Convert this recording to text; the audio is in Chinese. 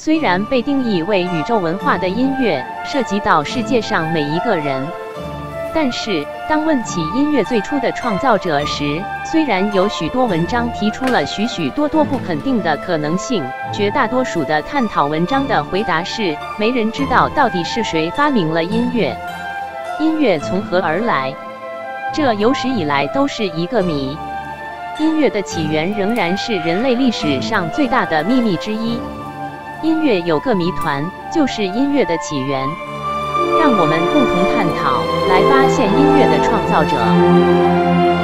虽然被定义为宇宙文化的音乐，涉及到世界上每一个人，但是当问起音乐最初的创造者时，虽然有许多文章提出了许许多多不肯定的可能性，绝大多数的探讨文章的回答是：没人知道到底是谁发明了音乐，音乐从何而来，这有史以来都是一个谜。音乐的起源仍然是人类历史上最大的秘密之一。音乐有个谜团，就是音乐的起源。让我们共同探讨，来发现音乐的创造者。